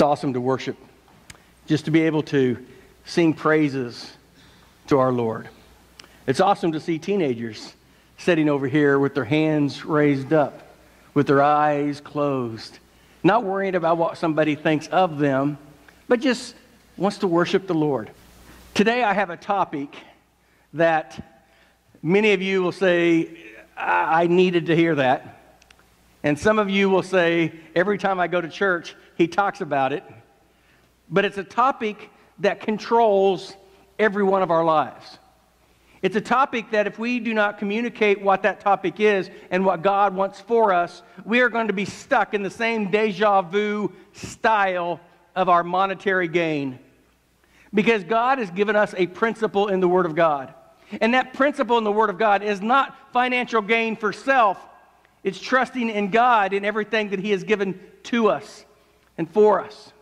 It's awesome to worship, just to be able to sing praises to our Lord. It's awesome to see teenagers sitting over here with their hands raised up, with their eyes closed, not worrying about what somebody thinks of them, but just wants to worship the Lord. Today I have a topic that many of you will say, I, I needed to hear that. And some of you will say, every time I go to church, he talks about it. But it's a topic that controls every one of our lives. It's a topic that if we do not communicate what that topic is and what God wants for us, we are going to be stuck in the same deja vu style of our monetary gain. Because God has given us a principle in the Word of God. And that principle in the Word of God is not financial gain for self, it's trusting in God in everything that He has given to us and for us.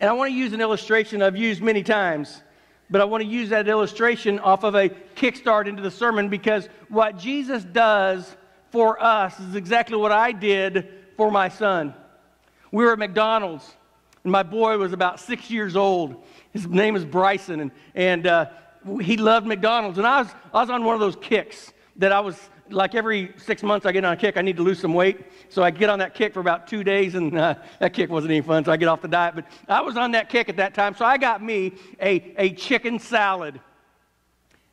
And I want to use an illustration I've used many times, but I want to use that illustration off of a kickstart into the sermon because what Jesus does for us is exactly what I did for my son. We were at McDonald's, and my boy was about six years old. His name is Bryson, and, and uh, he loved McDonald's. And I was, I was on one of those kicks that I was like every six months I get on a kick, I need to lose some weight. So I get on that kick for about two days, and uh, that kick wasn't any fun, so I get off the diet. But I was on that kick at that time, so I got me a, a chicken salad.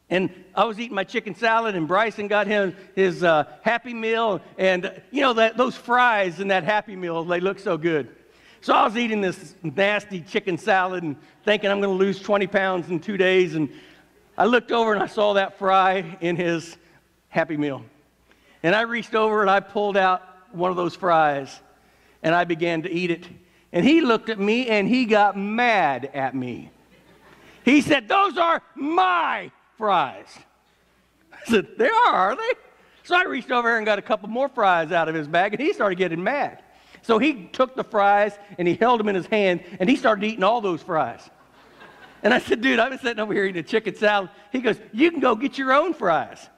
And I was eating my chicken salad, and Bryson got him his uh, Happy Meal. And, you know, that, those fries in that Happy Meal, they look so good. So I was eating this nasty chicken salad and thinking I'm going to lose 20 pounds in two days. And I looked over and I saw that fry in his Happy Meal. And I reached over and I pulled out one of those fries and I began to eat it. And he looked at me and he got mad at me. He said, Those are my fries. I said, They are, are they? So I reached over and got a couple more fries out of his bag and he started getting mad. So he took the fries and he held them in his hand and he started eating all those fries. And I said, Dude, I've been sitting over here eating a chicken salad. He goes, You can go get your own fries.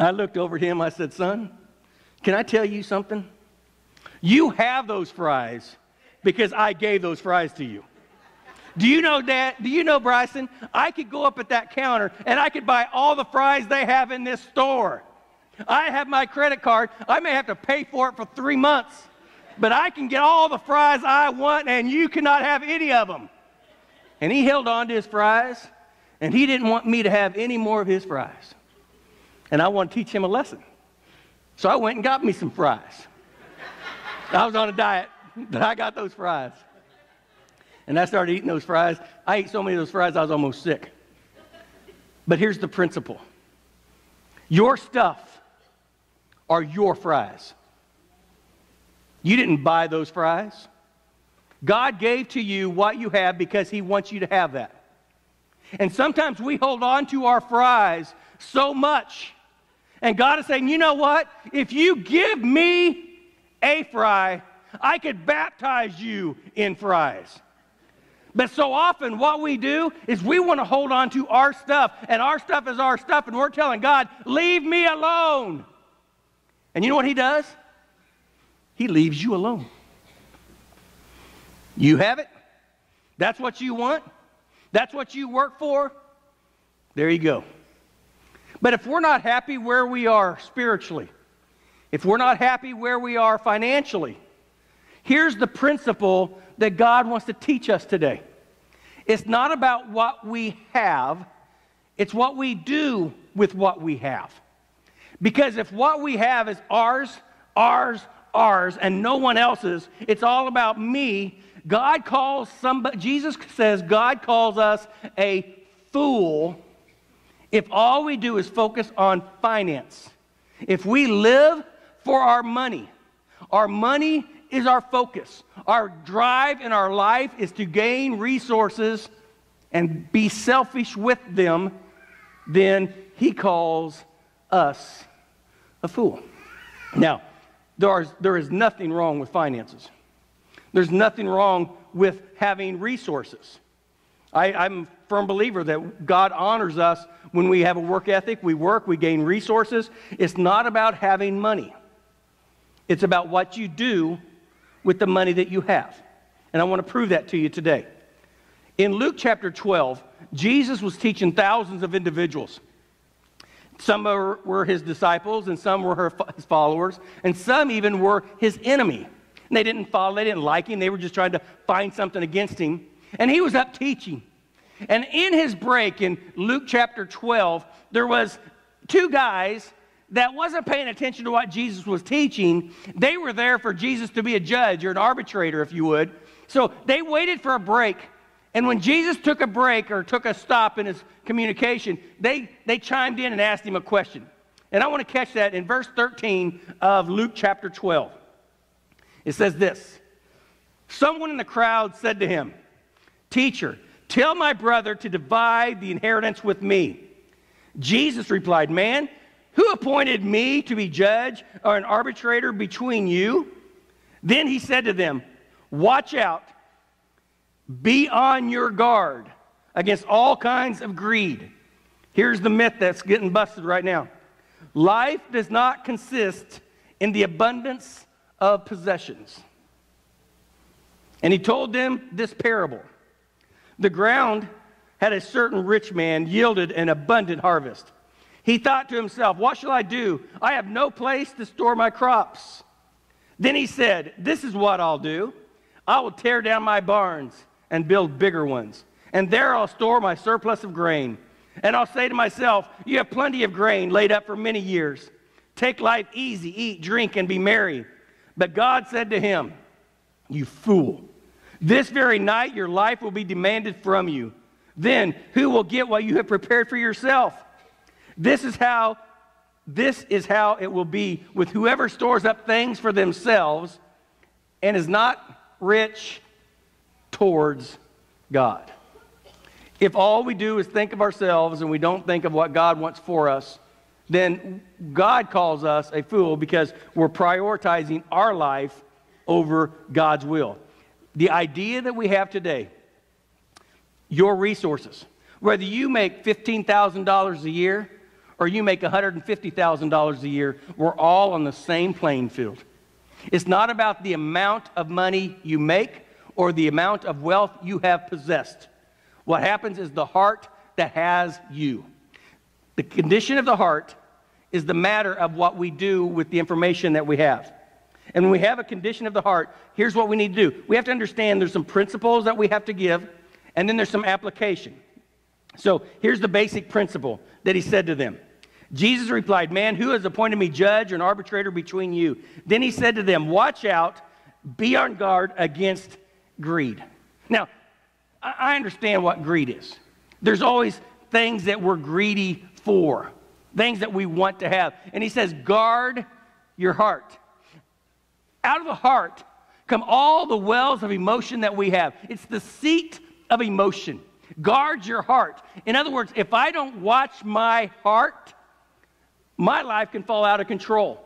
I looked over at him. I said, Son, can I tell you something? You have those fries because I gave those fries to you. Do you know, Dad? Do you know, Bryson? I could go up at that counter and I could buy all the fries they have in this store. I have my credit card. I may have to pay for it for three months, but I can get all the fries I want and you cannot have any of them. And he held on to his fries and he didn't want me to have any more of his fries and I want to teach him a lesson. So I went and got me some fries. I was on a diet, but I got those fries. And I started eating those fries. I ate so many of those fries, I was almost sick. But here's the principle your stuff are your fries. You didn't buy those fries. God gave to you what you have because He wants you to have that. And sometimes we hold on to our fries so much and God is saying, you know what? If you give me a fry, I could baptize you in fries. But so often, what we do is we want to hold on to our stuff, and our stuff is our stuff, and we're telling God, leave me alone. And you know what He does? He leaves you alone. You have it. That's what you want. That's what you work for. There you go. But if we're not happy where we are spiritually, if we're not happy where we are financially, here's the principle that God wants to teach us today. It's not about what we have, it's what we do with what we have. Because if what we have is ours, ours, ours, and no one else's, it's all about me. God calls somebody, Jesus says, God calls us a fool if all we do is focus on finance, if we live for our money, our money is our focus. Our drive in our life is to gain resources and be selfish with them, then he calls us a fool. Now, there, are, there is nothing wrong with finances. There's nothing wrong with having resources. I, I'm a firm believer that God honors us when we have a work ethic, we work, we gain resources. It's not about having money, it's about what you do with the money that you have. And I want to prove that to you today. In Luke chapter 12, Jesus was teaching thousands of individuals. Some were his disciples, and some were his followers, and some even were his enemy. And they didn't follow, they didn't like him, they were just trying to find something against him. And he was up teaching. And in his break in Luke chapter 12, there was two guys that wasn't paying attention to what Jesus was teaching. They were there for Jesus to be a judge or an arbitrator, if you would. So they waited for a break. And when Jesus took a break or took a stop in his communication, they, they chimed in and asked him a question. And I want to catch that in verse 13 of Luke chapter 12. It says this Someone in the crowd said to him, Teacher, tell my brother to divide the inheritance with me. Jesus replied, Man, who appointed me to be judge or an arbitrator between you? Then he said to them, Watch out, be on your guard against all kinds of greed. Here's the myth that's getting busted right now life does not consist in the abundance of possessions. And he told them this parable The ground had a certain rich man yielded an abundant harvest. He thought to himself, What shall I do? I have no place to store my crops. Then he said, This is what I'll do. I will tear down my barns and build bigger ones. And there I'll store my surplus of grain. And I'll say to myself, You have plenty of grain laid up for many years. Take life easy, eat, drink, and be merry. But God said to him, You fool, this very night your life will be demanded from you. Then who will get what you have prepared for yourself? This is how this is how it will be with whoever stores up things for themselves and is not rich towards God. If all we do is think of ourselves and we don't think of what God wants for us, then God calls us a fool because we're prioritizing our life over God's will. The idea that we have today, your resources, whether you make $15,000 a year or you make $150,000 a year, we're all on the same playing field. It's not about the amount of money you make or the amount of wealth you have possessed. What happens is the heart that has you. The condition of the heart is the matter of what we do with the information that we have. And when we have a condition of the heart, here's what we need to do. We have to understand there's some principles that we have to give, and then there's some application. So here's the basic principle that he said to them Jesus replied, Man, who has appointed me judge and arbitrator between you? Then he said to them, Watch out, be on guard against greed. Now, I understand what greed is. There's always things that we're greedy for, things that we want to have. And he says, Guard your heart. Out of the heart come all the wells of emotion that we have. It's the seat of emotion. Guard your heart. In other words, if I don't watch my heart, my life can fall out of control.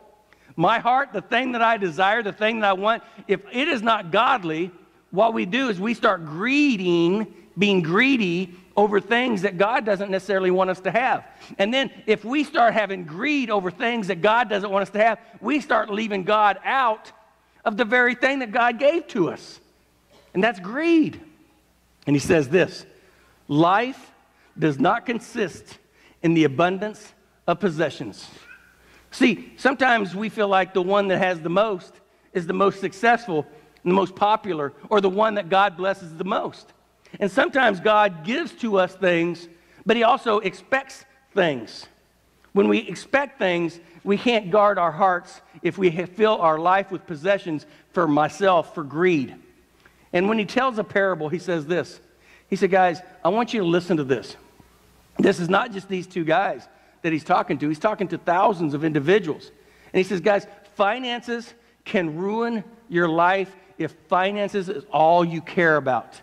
My heart, the thing that I desire, the thing that I want, if it is not godly, what we do is we start greeding, being greedy over things that God doesn't necessarily want us to have. And then if we start having greed over things that God doesn't want us to have, we start leaving God out of the very thing that God gave to us. And that's greed. And he says this life does not consist in the abundance of possessions. See, sometimes we feel like the one that has the most is the most successful the most popular or the one that God blesses the most. And sometimes God gives to us things, but He also expects things. When we expect things, we can't guard our hearts if we fill our life with possessions for myself, for greed. And when He tells a parable, He says this He said, Guys, I want you to listen to this. This is not just these two guys that he's talking to, he's talking to thousands of individuals. And he says, guys, finances can ruin your life if finances is all you care about.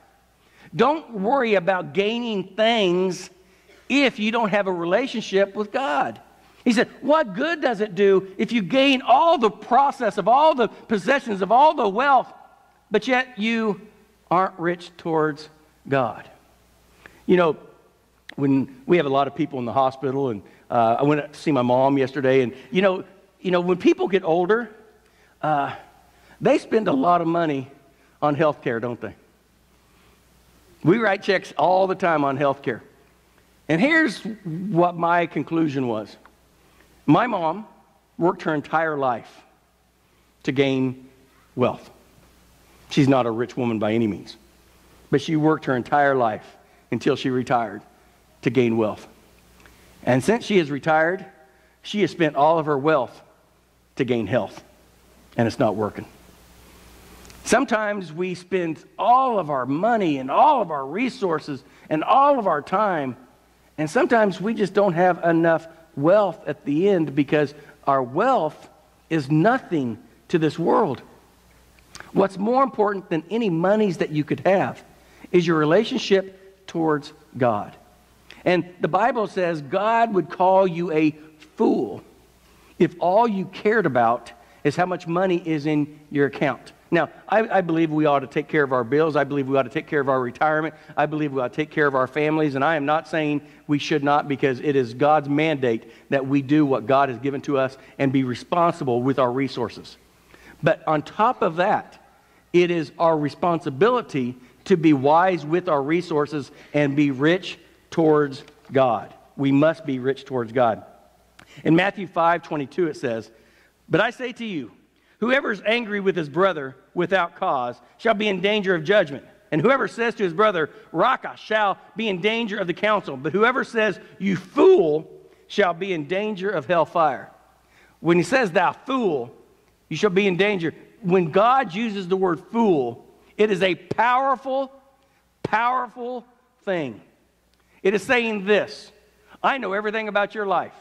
Don't worry about gaining things if you don't have a relationship with God. He said, What good does it do if you gain all the process of all the possessions, of all the wealth, but yet you aren't rich towards God? You know, when we have a lot of people in the hospital and uh, I went to see my mom yesterday, and you know, you know, when people get older, uh, They spend a lot of money on health care, don't they? We write checks all the time on health care. And here's what my conclusion was my mom worked her entire life to gain wealth. She's not a rich woman by any means, but she worked her entire life until she retired to gain wealth. And since she has retired, she has spent all of her wealth to gain health, and it's not working. Sometimes we spend all of our money and all of our resources and all of our time, and sometimes we just don't have enough wealth at the end because our wealth is nothing to this world. What's more important than any monies that you could have is your relationship towards God. And the Bible says God would call you a fool if all you cared about is how much money is in your account. Now, I, I, believe we ought to take care of our bills. I believe we ought to take care of our retirement. I believe we ought to take care of our families. And I am not saying we should not because it is God's mandate that we do what God has given to us and be responsible with our resources. But on top of that, it is our responsibility to be wise with our resources and be rich towards God. We must be rich towards God. In Matthew 5 22, it says, But I say to you, whoever is angry with his brother without cause shall be in danger of judgment. And whoever says to his brother, Raca, shall be in danger of the council. But whoever says, You fool, shall be in danger of hellfire. When he says, Thou fool, you shall be in danger. When God uses the word fool, it is a powerful, powerful thing. It is saying this I know everything about your life,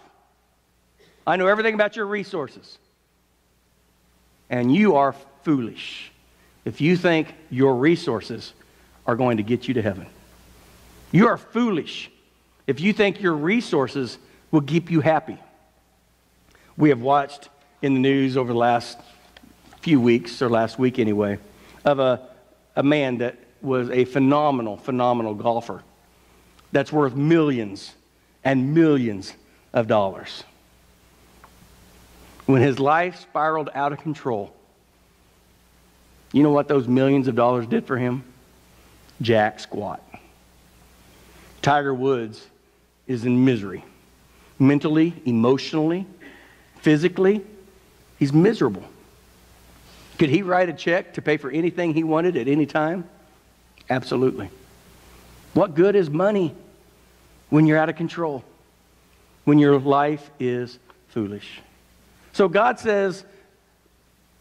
I know everything about your resources. And you are foolish if you think your resources are going to get you to heaven. You are foolish if you think your resources will keep you happy. We have watched in the news over the last few weeks, or last week anyway, of a, a man that was a phenomenal, phenomenal golfer that's worth millions and millions of dollars. When his life spiraled out of control, you know what those millions of dollars did for him? Jack squat. Tiger Woods is in misery. Mentally, emotionally, physically, he's miserable. Could he write a check to pay for anything he wanted at any time? Absolutely. What good is money when you're out of control? When your life is foolish? So God says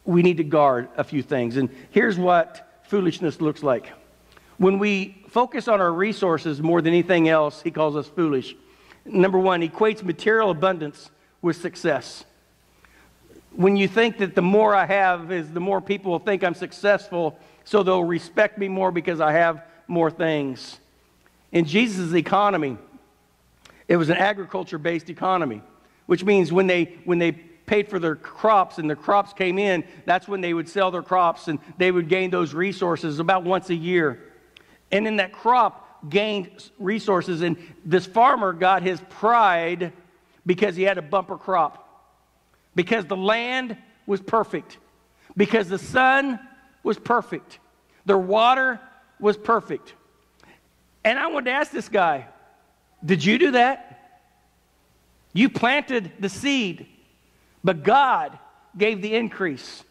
we need to guard a few things. And here's what foolishness looks like. When we focus on our resources more than anything else, he calls us foolish. Number one, equates material abundance with success. When you think that the more I have is the more people will think I'm successful, so they'll respect me more because I have more things. In Jesus' economy, it was an agriculture based economy, which means when they, when they paid for their crops and their crops came in, that's when they would sell their crops and they would gain those resources about once a year. And in that crop, gained resources, and this farmer got his pride because he had a bumper crop, because the land was perfect, because the sun was perfect, their water was perfect. And I wanted to ask this guy, did you do that? You planted the seed, but God gave the increase.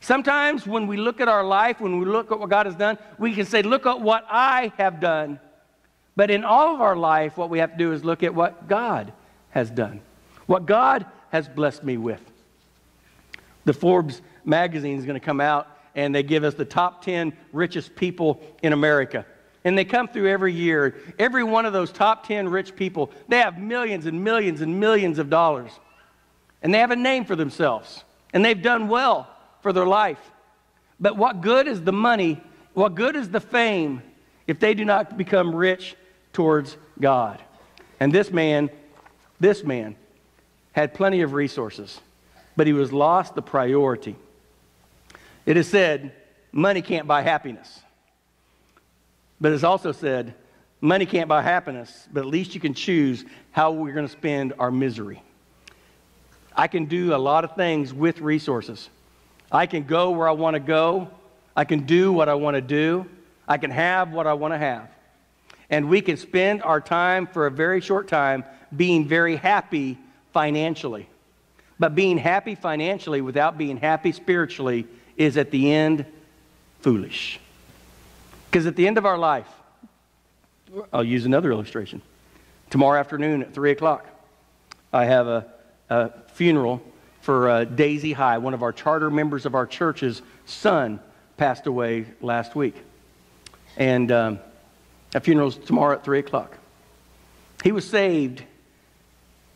Sometimes when we look at our life, when we look at what God has done, we can say, Look at what I have done. But in all of our life, what we have to do is look at what God has done, what God has blessed me with. The Forbes magazine is going to come out and they give us the top 10 richest people in America. And they come through every year. Every one of those top 10 rich people, they have millions and millions and millions of dollars. And they have a name for themselves. And they've done well for their life. But what good is the money? What good is the fame if they do not become rich towards God? And this man, this man had plenty of resources, but he was lost the priority. It is said, money can't buy happiness. But it's also said, money can't buy happiness, but at least you can choose how we're going to spend our misery. I can do a lot of things with resources. I can go where I want to go. I can do what I want to do. I can have what I want to have. And we can spend our time for a very short time being very happy financially. But being happy financially without being happy spiritually is at the end foolish. Because at the end of our life, I'll use another illustration. Tomorrow afternoon at 3 o'clock, I have a, a funeral for uh, Daisy High, one of our charter members of our church's son passed away last week. And um, that funeral's tomorrow at 3 o'clock. He was saved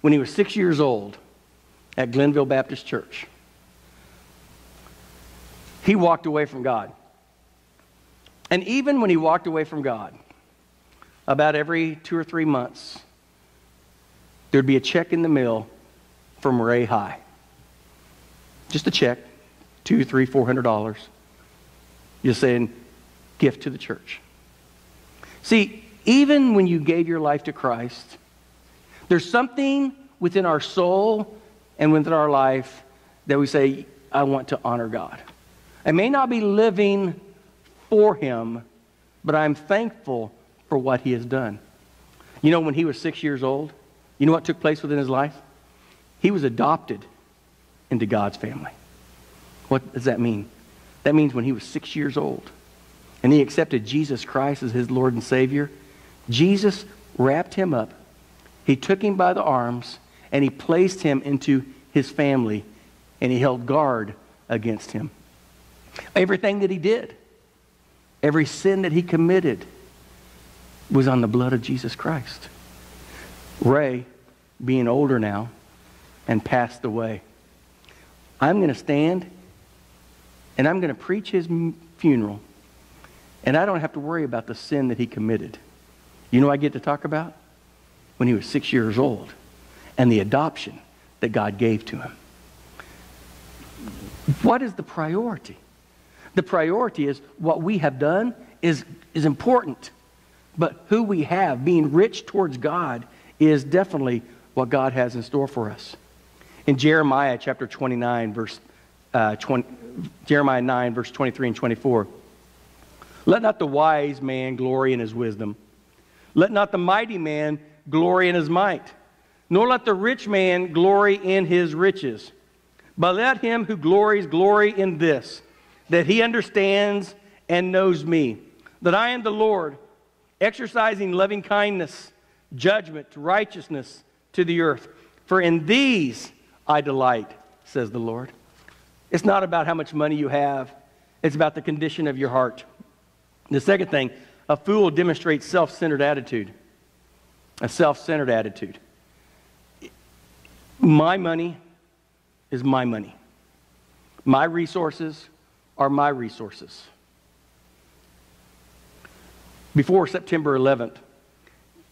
when he was six years old at Glenville Baptist Church. He walked away from God. And even when he walked away from God, about every two or three months, there'd be a check in the mail from Ray High. Just a check, two, three, four hundred dollars. You're saying, gift to the church. See, even when you gave your life to Christ, there's something within our soul and within our life that we say, I want to honor God. I may not be living for Him, but I'm thankful for what He has done. You know, when he was six years old, you know what took place within his life? He was adopted into God's family. What does that mean? That means when he was six years old and he accepted Jesus Christ as his Lord and Savior, Jesus wrapped him up, he took him by the arms, and he placed him into his family, and he held guard against him. Everything that he did, every sin that he committed, was on the blood of Jesus Christ. Ray, being older now and passed away, I'm going to stand and I'm going to preach his funeral, and I don't have to worry about the sin that he committed. You know I get to talk about? When he was six years old and the adoption that God gave to him. What is the priority? The priority is what we have done is, is important, but who we have, being rich towards God, is definitely what God has in store for us. In Jeremiah chapter 29, verse uh, 20, Jeremiah 9, verse 23 and 24. Let not the wise man glory in his wisdom. Let not the mighty man glory in his might. Nor let the rich man glory in his riches. But let him who glories glory in this, that he understands and knows me, that I am the Lord, exercising loving kindness, judgment, righteousness to the earth. For in these I delight, says the Lord. It's not about how much money you have, it's about the condition of your heart. The second thing, a fool demonstrates self centered attitude. A self centered attitude. My money is my money, my resources are my resources. Before September 11th,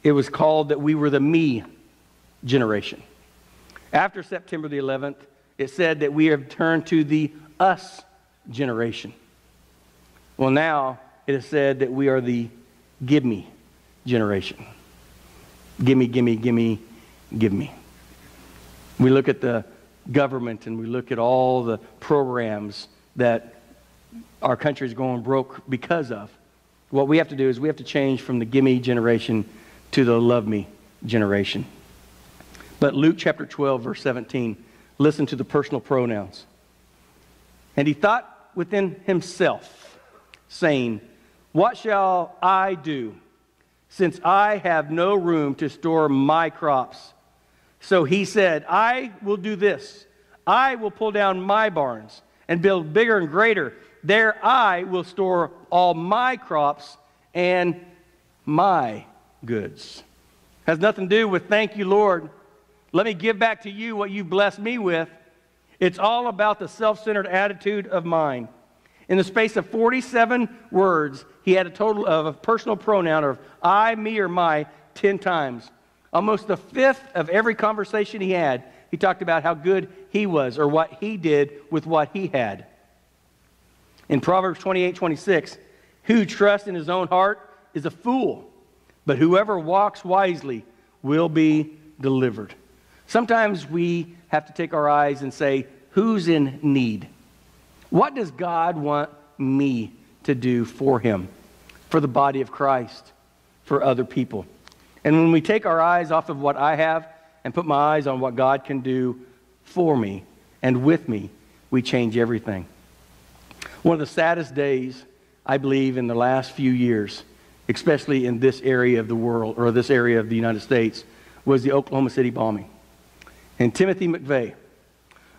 it was called that we were the me generation. After September the 11th, it said that we have turned to the us generation. Well, now it is said that we are the give me generation. Give me, give me, give me, give me. We look at the government and we look at all the programs that our country is going broke because of. What we have to do is we have to change from the gimme generation to the love me generation. But Luke chapter 12, verse 17 listen to the personal pronouns. And he thought within himself, saying, What shall I do, since I have no room to store my crops? So he said, I will do this. I will pull down my barns and build bigger and greater. There I will store all my crops and my goods. Has nothing to do with thank you, Lord. Let me give back to you what you blessed me with. It's all about the self centered attitude of mine. In the space of 47 words, he had a total of a personal pronoun of I, me, or my 10 times. Almost the fifth of every conversation he had, he talked about how good he was or what he did with what he had. In Proverbs 28 26, who trusts in his own heart is a fool, but whoever walks wisely will be delivered. Sometimes we have to take our eyes and say, who's in need? What does God want me to do for him, for the body of Christ, for other people? And when we take our eyes off of what I have and put my eyes on what God can do for me and with me, we change everything. One of the saddest days, I believe, in the last few years, especially in this area of the world or this area of the United States, was the Oklahoma City bombing. And Timothy McVeigh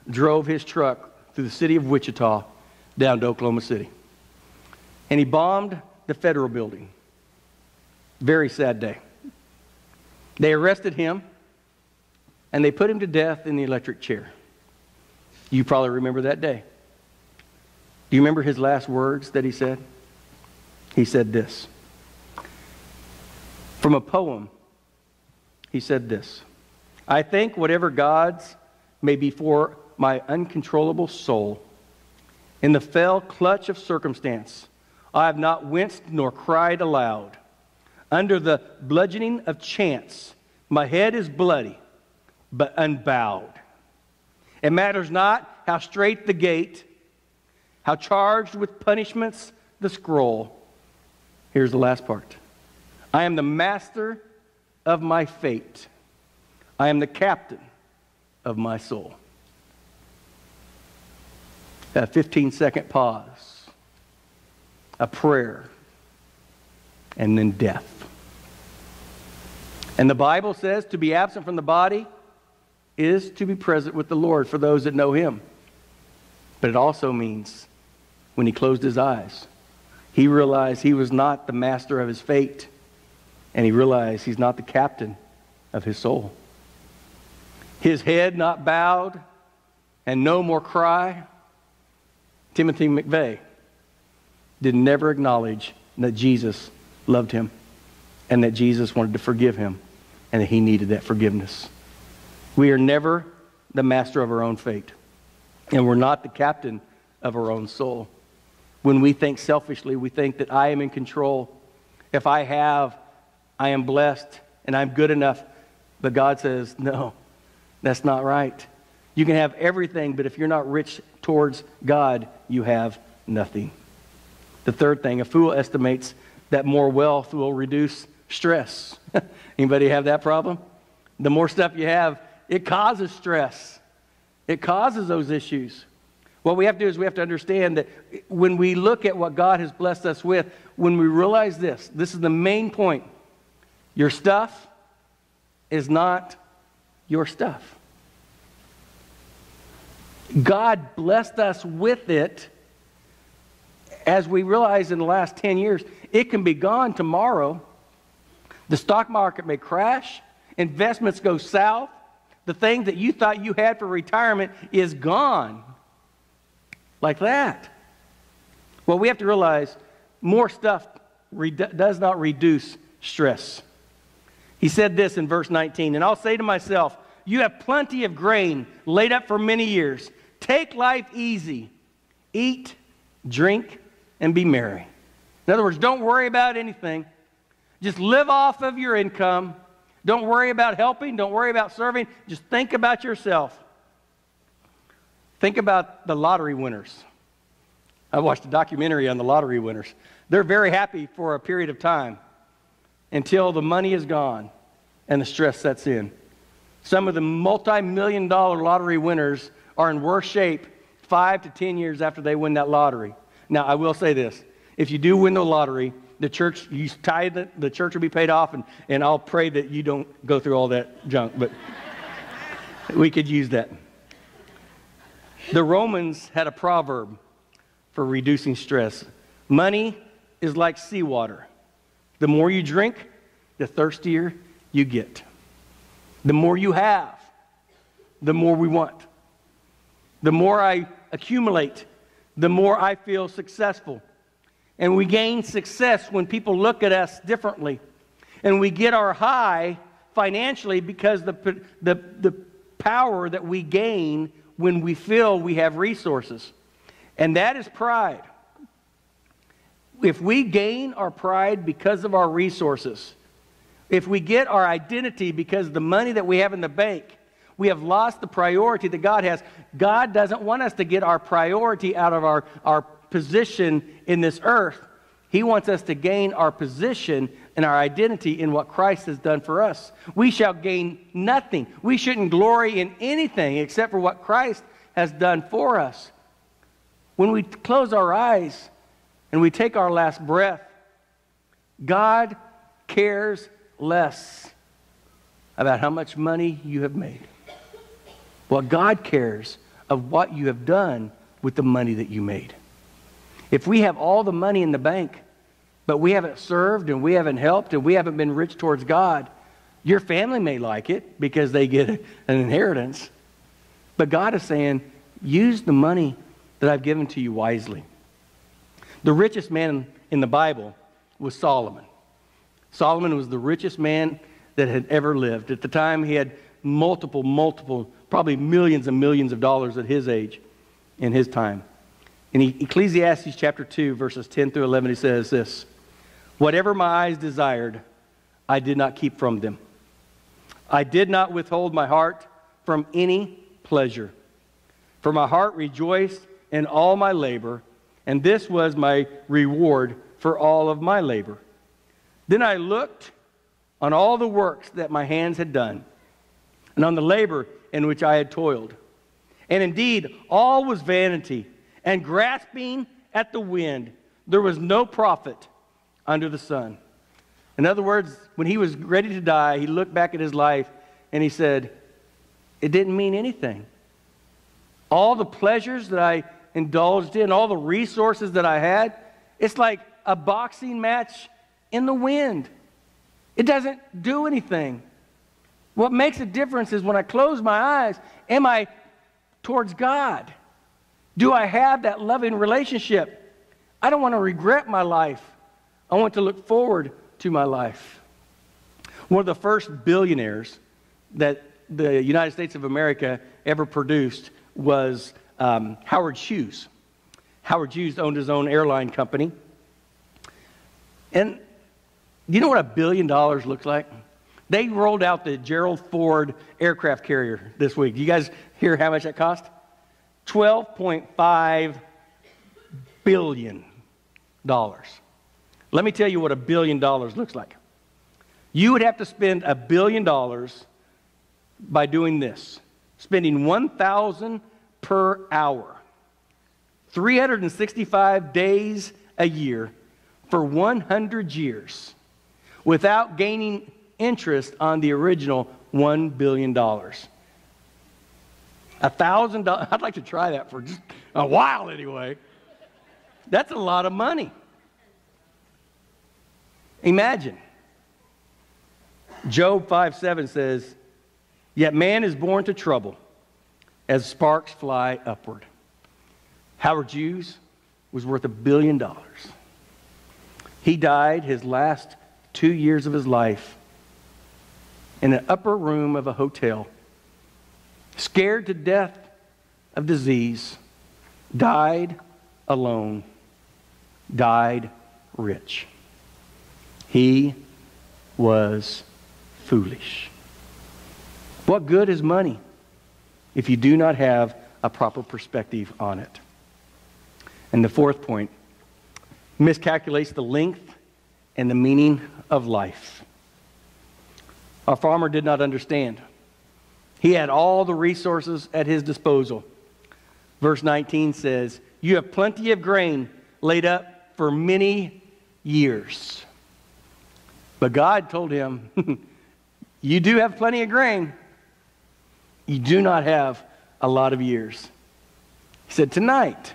drove his truck through the city of Wichita down to Oklahoma City. And he bombed the federal building. Very sad day. They arrested him and they put him to death in the electric chair. You probably remember that day. Do you remember his last words that he said? He said this. From a poem, he said this I think whatever gods may be for my uncontrollable soul, in the fell clutch of circumstance, I have not winced nor cried aloud. Under the bludgeoning of chance, my head is bloody, but unbowed. It matters not how straight the gate, how charged with punishments the scroll. Here's the last part I am the master of my fate, I am the captain of my soul. A 15 second pause, a prayer, and then death. And the Bible says to be absent from the body is to be present with the Lord for those that know Him. But it also means when he closed his eyes, he realized he was not the master of his fate, and he realized he's not the captain of his soul. His head not bowed, and no more cry. Timothy McVeigh did never acknowledge that Jesus loved him and that Jesus wanted to forgive him and that he needed that forgiveness. We are never the master of our own fate, and we're not the captain of our own soul. When we think selfishly, we think that I am in control. If I have, I am blessed and I'm good enough. But God says, no, that's not right. You can have everything, but if you're not rich towards God, you have nothing. The third thing, a fool estimates that more wealth will reduce stress. Anybody have that problem? The more stuff you have, it causes stress. It causes those issues. What we have to do is we have to understand that when we look at what God has blessed us with, when we realize this, this is the main point. Your stuff is not your stuff. God blessed us with it as we realize in the last 10 years, it can be gone tomorrow. The stock market may crash, investments go south, the thing that you thought you had for retirement is gone. Like that. Well, we have to realize more stuff does not reduce stress. He said this in verse 19, and I'll say to myself, You have plenty of grain laid up for many years. Take life easy. Eat, drink, and be merry. In other words, don't worry about anything. Just live off of your income don't worry about helping. Don't worry about serving. Just think about yourself. Think about the lottery winners. I watched a documentary on the lottery winners. They're very happy for a period of time until the money is gone and the stress sets in. Some of the multi million dollar lottery winners are in worse shape five to 10 years after they win that lottery. Now, I will say this if you do win the lottery, the church, you tithe, the, the church will be paid off, and, and I'll pray that you don't go through all that junk, but we could use that. The Romans had a proverb for reducing stress money is like seawater. The more you drink, the thirstier you get. The more you have, the more we want. The more I accumulate, the more I feel successful. And we gain success when people look at us differently. And we get our high financially because the, the, the power that we gain when we feel we have resources. And that is pride. If we gain our pride because of our resources, if we get our identity because of the money that we have in the bank, We have lost the priority that God has. God doesn't want us to get our priority out of our, our position in this earth. He wants us to gain our position and our identity in what Christ has done for us. We shall gain nothing. We shouldn't glory in anything except for what Christ has done for us. When we close our eyes and we take our last breath, God cares less about how much money you have made. Well, God cares of what you have done with the money that you made. If we have all the money in the bank, but we haven't served and we haven't helped and we haven't been rich towards God, your family may like it because they get an inheritance. But God is saying, use the money that I've given to you wisely. The richest man in the Bible was Solomon. Solomon was the richest man that had ever lived. At the time, he had multiple, multiple, probably millions and millions of dollars at his age in his time. In Ecclesiastes chapter 2, verses 10 through 11, he says this Whatever my eyes desired, I did not keep from them. I did not withhold my heart from any pleasure. For my heart rejoiced in all my labor, and this was my reward for all of my labor. Then I looked on all the works that my hands had done, and on the labor in which I had toiled. And indeed, all was vanity and grasping at the wind. There was no profit under the sun. In other words, when he was ready to die, he looked back at his life and he said, It didn't mean anything. All the pleasures that I indulged in, all the resources that I had, it's like a boxing match in the wind. It doesn't do anything. What makes a difference is when I close my eyes, am I towards God? Do I have that loving relationship? I don't want to regret my life. I want to look forward to my life. One of the first billionaires that the United States of America ever produced was um, Howard Hughes. Howard Hughes owned his own airline company. And do you know what a billion dollars looks like? They rolled out the Gerald Ford aircraft carrier this week. You guys hear how much that cost? $12.5 billion. Let me tell you what a billion dollars looks like. You would have to spend a billion dollars by doing this spending 1000 per hour, 365 days a year for 100 years without gaining interest on the original $1 billion. A thousand dollars, I'd like to try that for just a while anyway. That's a lot of money. Imagine. Job 5 7 says, Yet man is born to trouble as sparks fly upward. Howard Hughes was worth a billion dollars. He died his last two years of his life in an upper room of a hotel, scared to death of disease, died alone, died rich. He was foolish. What good is money if you do not have a proper perspective on it? And the fourth point miscalculates the length and the meaning of life. Our farmer did not understand. He had all the resources at his disposal. Verse 19 says, You have plenty of grain laid up for many years. But God told him, You do have plenty of grain. You do not have a lot of years. He said, Tonight,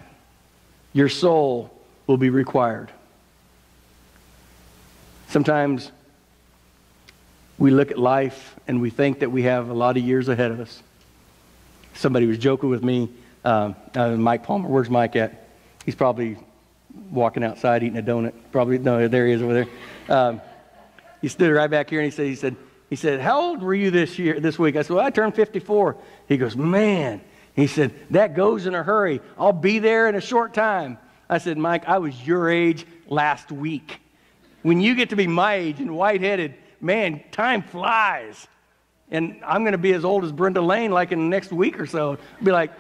your soul will be required. Sometimes we look at life and we think that we have a lot of years ahead of us. Somebody was joking with me, um, uh, Mike Palmer. Where's Mike at? He's probably walking outside eating a donut. Probably, no, there he is over there. Um, he stood right back here and he said, he said, he said, how old were you this year, this week? I said, well, I turned 54. He goes, man. He said, that goes in a hurry. I'll be there in a short time. I said, Mike, I was your age last week. When you get to be my age and white headed, man, time flies. And I'm going to be as old as Brenda Lane like in the next week or so. I'll Be like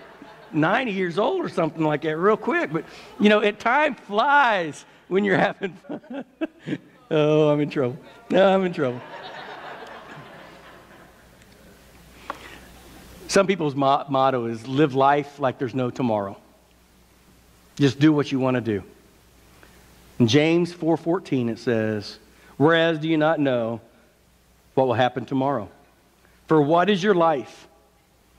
90 years old or something like that real quick. But, you know, it time flies when you're having fun. oh, I'm in trouble. No, I'm in trouble. Some people's mo- motto is live life like there's no tomorrow. Just do what you want to do. In James 4:14 it says, "Whereas do you not know what will happen tomorrow? For what is your life?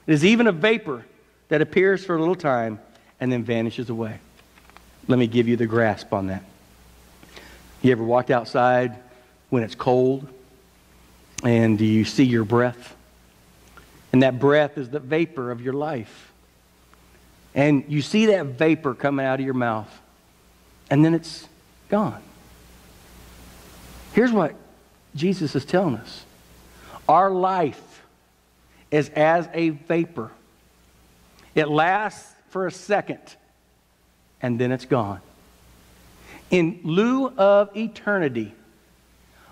It is even a vapor that appears for a little time and then vanishes away." Let me give you the grasp on that. You ever walked outside when it's cold and do you see your breath? And that breath is the vapor of your life. And you see that vapor coming out of your mouth, and then it's gone. Here's what Jesus is telling us our life is as a vapor, it lasts for a second, and then it's gone. In lieu of eternity,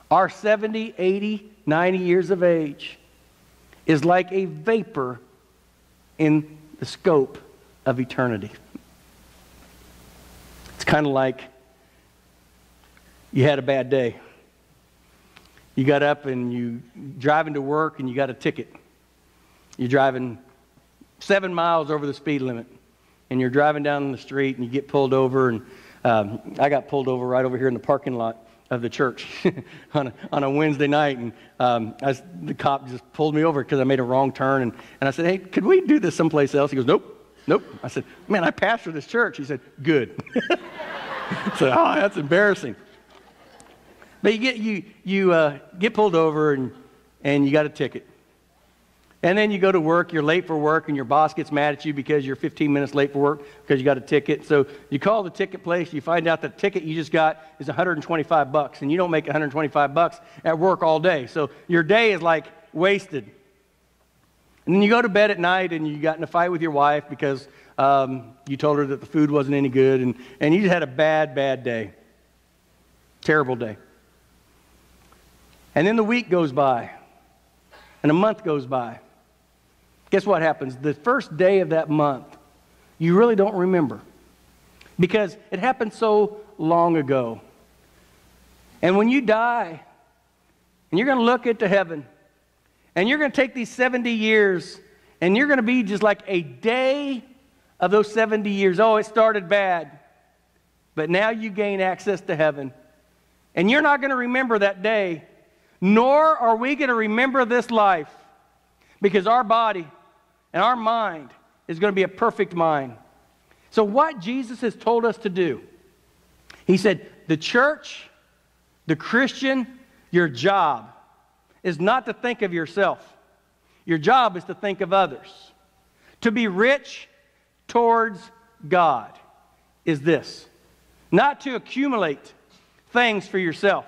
our 70, 80, 90 years of age is like a vapor in the scope of eternity. It's kind of like you had a bad day. You got up and you driving to work and you got a ticket. You're driving seven miles over the speed limit, and you're driving down the street and you get pulled over. And um, I got pulled over right over here in the parking lot of the church on, a, on a Wednesday night, and um, the cop just pulled me over because I made a wrong turn. And, and I said, "Hey, could we do this someplace else?" He goes, "Nope." Nope. I said, man, I pastor this church. He said, good. I said, oh, that's embarrassing. But you get, you, you, uh, get pulled over and, and you got a ticket. And then you go to work, you're late for work, and your boss gets mad at you because you're 15 minutes late for work because you got a ticket. So you call the ticket place, you find out the ticket you just got is 125 bucks, and you don't make 125 bucks at work all day. So your day is like wasted. And then you go to bed at night and you got in a fight with your wife because um, you told her that the food wasn't any good, and, and you just had a bad, bad day. Terrible day. And then the week goes by, and a month goes by. Guess what happens? The first day of that month, you really don't remember because it happened so long ago. And when you die, and you're going to look into heaven, and you're going to take these 70 years and you're going to be just like a day of those 70 years. Oh, it started bad, but now you gain access to heaven. And you're not going to remember that day, nor are we going to remember this life because our body and our mind is going to be a perfect mind. So, what Jesus has told us to do, He said, the church, the Christian, your job is not to think of yourself. Your job is to think of others. To be rich towards God is this not to accumulate things for yourself,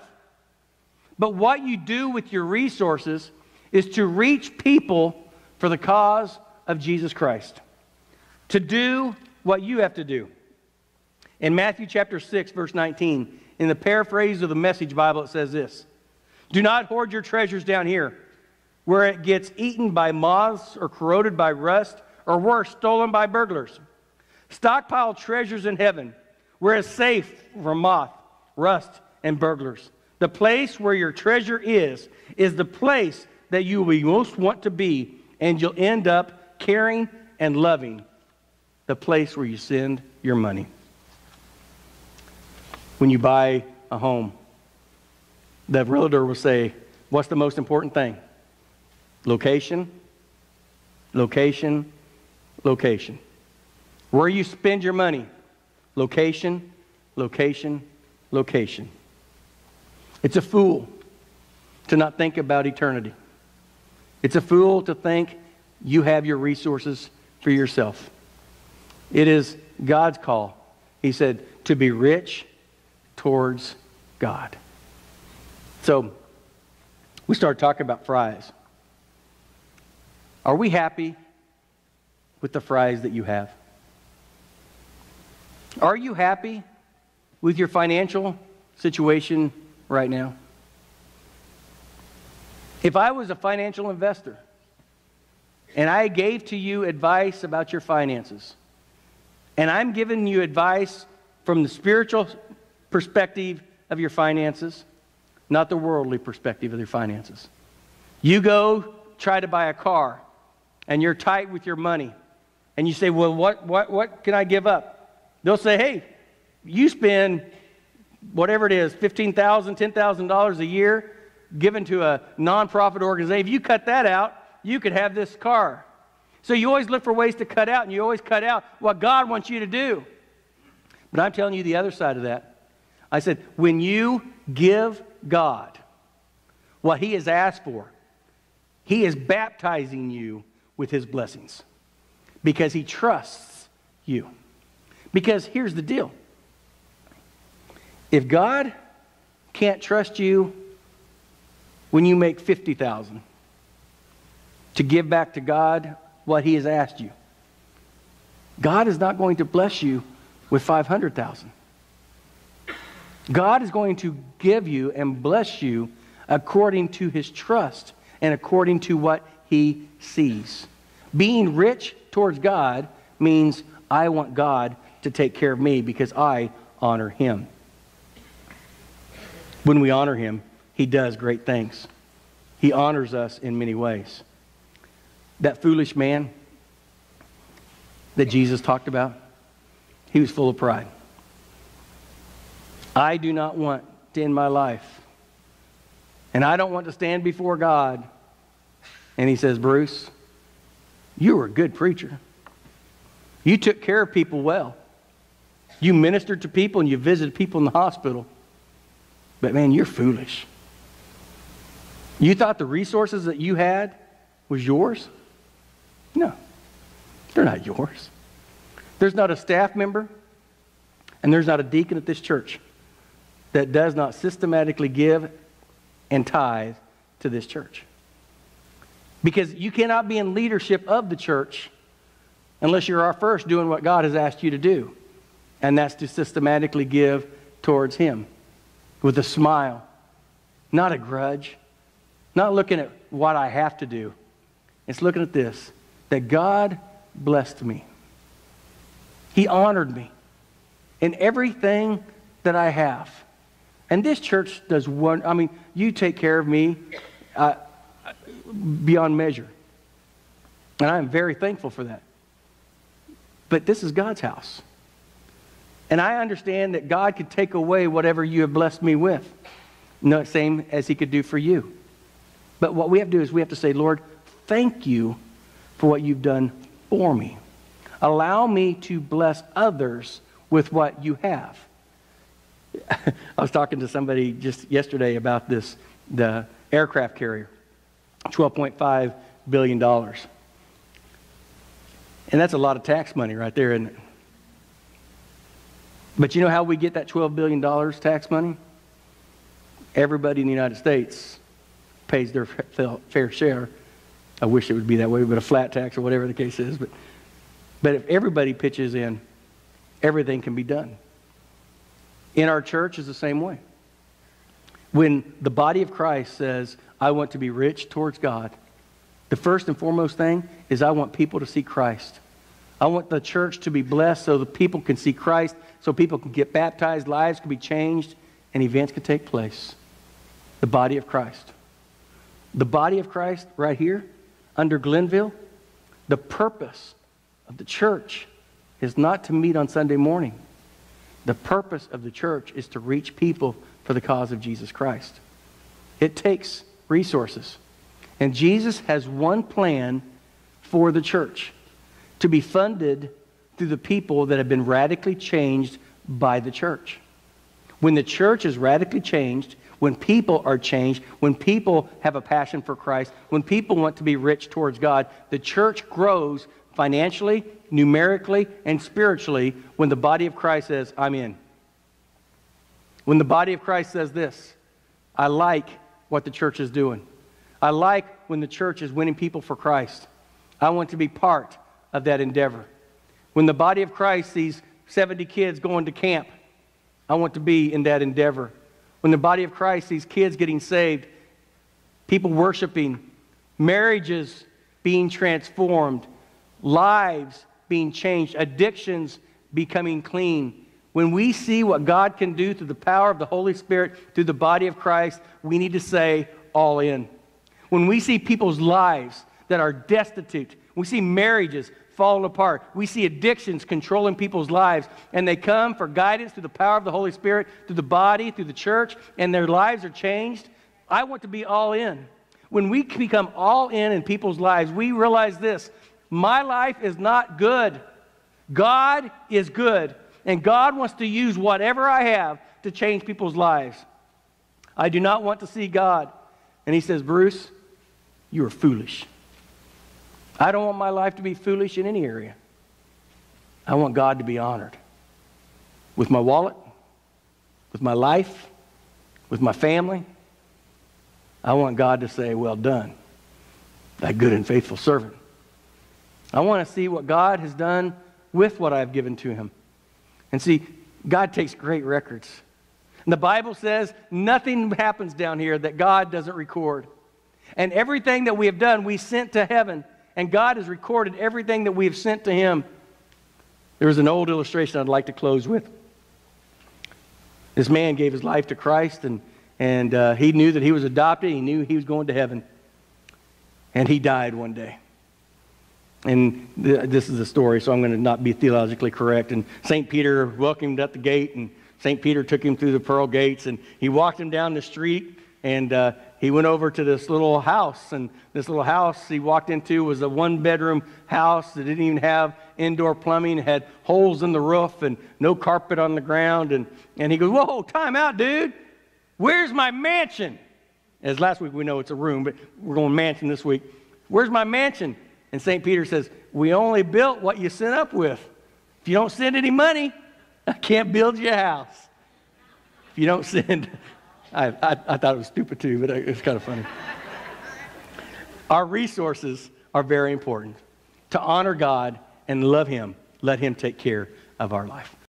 but what you do with your resources is to reach people for the cause of Jesus Christ. To do what you have to do. In Matthew chapter 6, verse 19, in the paraphrase of the Message Bible, it says this do not hoard your treasures down here, where it gets eaten by moths or corroded by rust, or worse, stolen by burglars. Stockpile treasures in heaven, where it's safe from moth, rust, and burglars. The place where your treasure is, is the place that you will most want to be, and you'll end up caring and loving the place where you send your money. When you buy a home, the realtor will say, What's the most important thing? Location, location, location. Where you spend your money, location, location, location. It's a fool to not think about eternity. It's a fool to think you have your resources for yourself. It is God's call. He said, to be rich towards God. So we started talking about fries. Are we happy with the fries that you have? Are you happy with your financial situation right now? If I was a financial investor and I gave to you advice about your finances, and I'm giving you advice from the spiritual perspective of your finances, not the worldly perspective of your finances. You go try to buy a car and you're tight with your money and you say, Well, what, what, what can I give up? They'll say, Hey, you spend whatever it is, $15,000, $10,000 a year given to a nonprofit organization. If you cut that out, you could have this car. So you always look for ways to cut out, and you always cut out what God wants you to do. But I'm telling you the other side of that. I said, when you give God what He has asked for, He is baptizing you with His blessings because He trusts you. Because here's the deal if God can't trust you when you make 50,000 to give back to God what he has asked you. God is not going to bless you with 500,000. God is going to give you and bless you according to his trust and according to what he sees. Being rich towards God means I want God to take care of me because I honor him. When we honor him, he does great things. He honors us in many ways. That foolish man that Jesus talked about, he was full of pride. I do not want to end my life. And I don't want to stand before God. And he says, Bruce, you were a good preacher. You took care of people well. You ministered to people and you visited people in the hospital. But man, you're foolish. You thought the resources that you had was yours? No, they're not yours. There's not a staff member and there's not a deacon at this church that does not systematically give and tithe to this church. Because you cannot be in leadership of the church unless you're our first doing what God has asked you to do, and that's to systematically give towards Him with a smile, not a grudge, not looking at what I have to do. It's looking at this that God blessed me, He honored me in everything that I have. And this church does one, I mean, you take care of me uh, beyond measure. And I am very thankful for that. But this is God's house. And I understand that God could take away whatever you have blessed me with, no, same as He could do for you. But what we have to do is we have to say, Lord, thank you for what you've done for me. Allow me to bless others with what you have. I was talking to somebody just yesterday about this, the aircraft carrier, $12.5 billion. And that's a lot of tax money right there, isn't it? But you know how we get that $12 billion tax money? Everybody in the United States pays their fair share. I wish it would be that way, but a flat tax or whatever the case is. But, but if everybody pitches in, everything can be done. In our church is the same way. When the body of Christ says, I want to be rich towards God, the first and foremost thing is I want people to see Christ. I want the church to be blessed so the people can see Christ, so people can get baptized, lives can be changed, and events can take place. The body of Christ. The body of Christ right here under Glenville, the purpose of the church is not to meet on Sunday morning. The purpose of the church is to reach people for the cause of Jesus Christ. It takes resources. And Jesus has one plan for the church to be funded through the people that have been radically changed by the church. When the church is radically changed, when people are changed, when people have a passion for Christ, when people want to be rich towards God, the church grows financially, numerically, and spiritually when the body of Christ says, I'm in. When the body of Christ says this, I like what the church is doing. I like when the church is winning people for Christ. I want to be part of that endeavor. When the body of Christ sees 70 kids going to camp, I want to be in that endeavor. When the body of Christ these kids getting saved people worshiping, marriages being transformed, lives being changed, addictions becoming clean. When we see what God can do through the power of the Holy Spirit, through the body of Christ, we need to say, all in. When we see people's lives that are destitute, we see marriages falling apart, we see addictions controlling people's lives, and they come for guidance through the power of the Holy Spirit, through the body, through the church, and their lives are changed. I want to be all in. When we become all in in people's lives, we realize this my life is not good. God is good, and God wants to use whatever I have to change people's lives. I do not want to see God. And he says, Bruce, you are foolish. I don't want my life to be foolish in any area. I want God to be honored with my wallet, with my life, with my family. I want God to say, Well done, that good and faithful servant. I want to see what God has done with what I've given to him. And see, God takes great records. And the Bible says nothing happens down here that God doesn't record. And everything that we have done, we sent to heaven. And God has recorded everything that we have sent to him. There is an old illustration I'd like to close with. This man gave his life to Christ, and, and uh, he knew that he was adopted. He knew he was going to heaven. And he died one day. And th- this is the story, so I'm going to not be theologically correct. And St. Peter welcomed at the gate, and St. Peter took him through the pearl gates, and he walked him down the street, and uh, he went over to this little house, and this little house he walked into was a one bedroom house that didn't even have indoor plumbing, had holes in the roof, and no carpet on the ground. And, and he goes, Whoa, time out, dude. Where's my mansion? As last week we know it's a room, but we're going mansion this week. Where's my mansion? And St. Peter says, We only built what you sent up with. If you don't send any money, I can't build you a house. If you don't send I, I, I thought it was stupid too, but it's kind of funny. Our resources are very important. To honor God and love Him, let Him take care of our life.